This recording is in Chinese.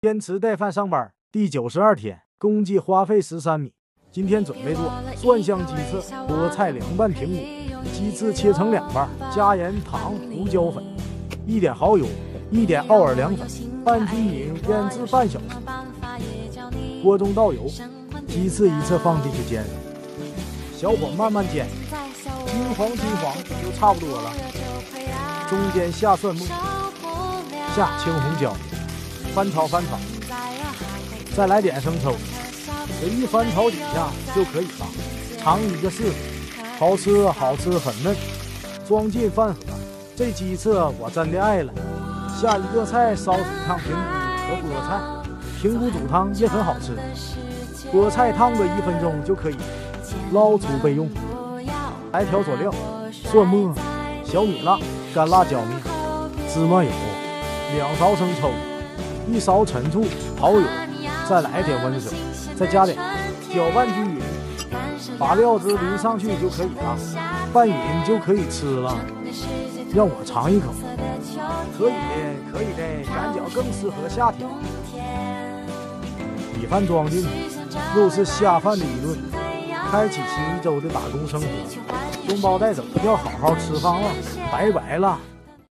坚持带饭上班，第九十二天，共计花费十三米。今天准备做蒜香鸡翅，菠菜凉拌平菇，鸡翅切成两半，加盐、糖、胡椒粉，一点蚝油，一点奥尔良粉，拌均匀，腌制半小时。锅中倒油，鸡翅一侧放进去煎，小火慢慢煎，金黄金黄就差不多了。中间下蒜末，下青红椒，翻炒翻炒，再来点生抽。这一翻炒几下就可以了，尝一个试试，好吃好吃很嫩，装进饭盒。这鸡翅我真的爱了。下一个菜烧水烫平菇和菠菜，平菇煮汤也很好吃，菠菜烫个一分钟就可以，捞出备用。来调佐料：蒜末、小米辣、干辣椒面、芝麻油、两勺生抽、一勺陈醋、蚝油，再来点温水。再加点，搅拌均匀，把料汁淋上去就可以了，拌匀就可以吃了。让我尝一口，可以的，可以的，感觉更适合夏天。米饭装进去，又是下饭的一顿，开启新一周的打工生活。中包带走，要好好吃饭了，拜拜了。